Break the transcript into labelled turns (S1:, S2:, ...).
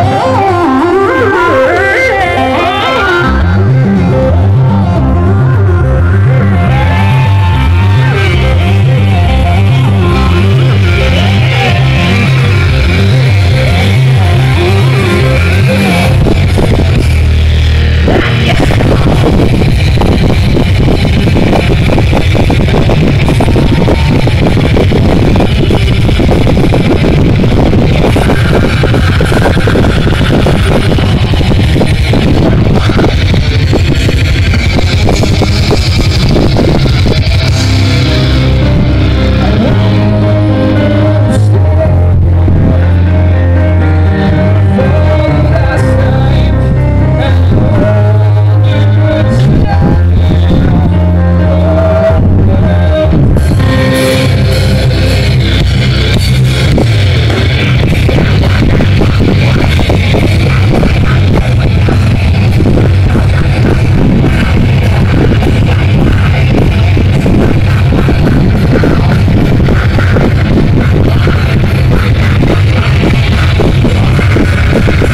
S1: Oh